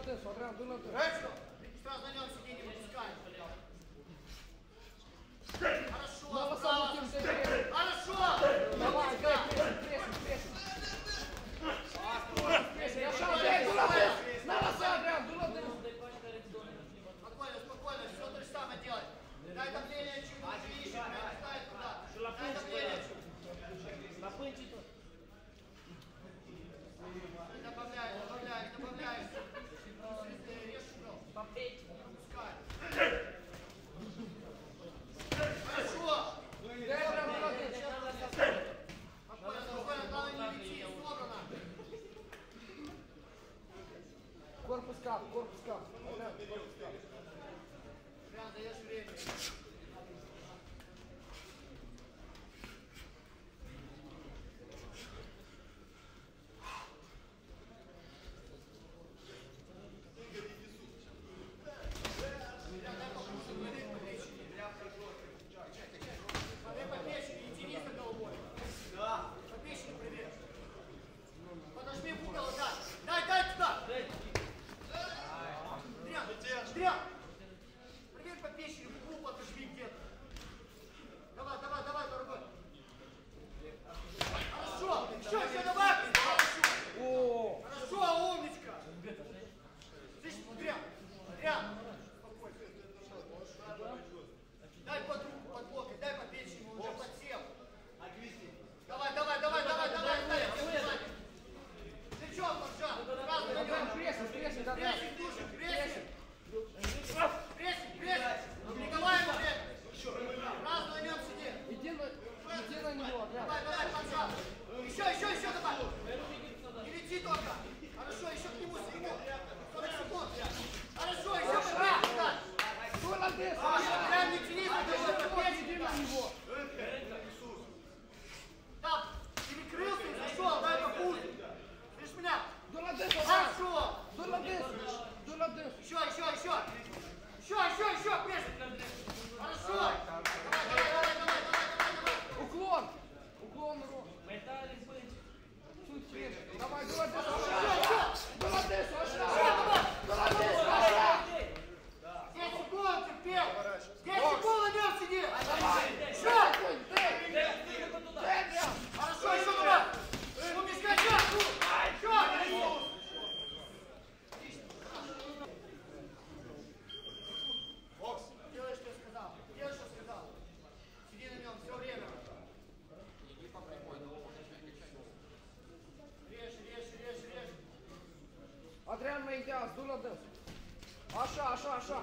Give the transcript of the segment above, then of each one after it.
Дунатен, смотри на Дунатен. Речко! Сейчас на нем сиденье выпускаем, блядь. Хорошо, Хорошо! Еще, еще, еще! Еще, еще, еще! Хорошо! du la dânsul. Așa, așa, așa.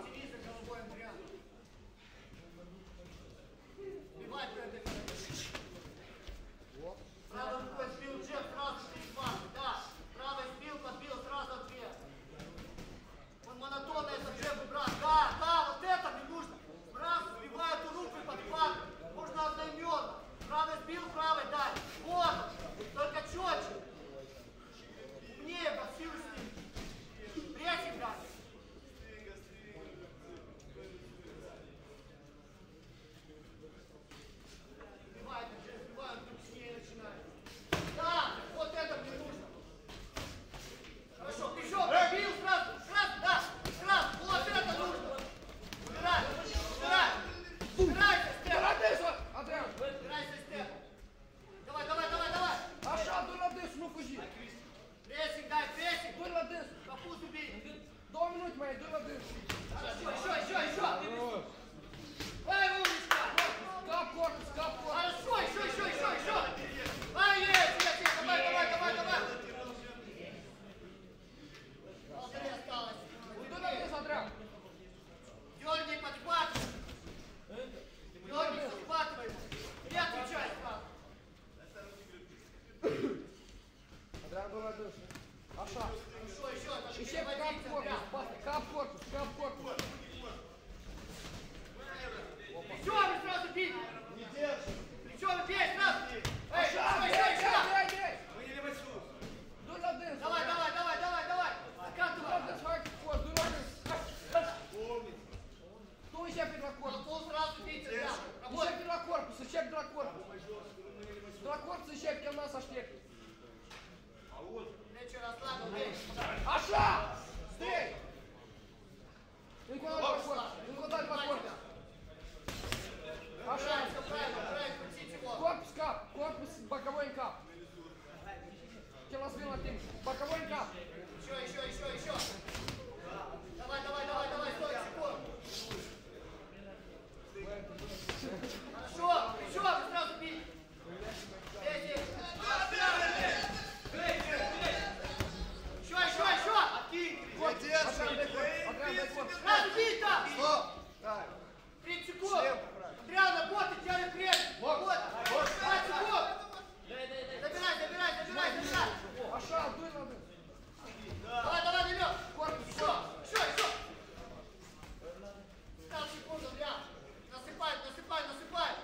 насыпать, насыпать, насыпать.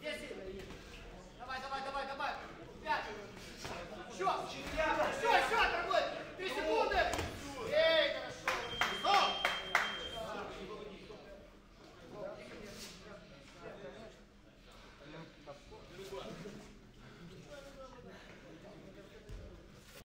Десять. Давай, давай, давай, давай. Пять. Еще. Еще.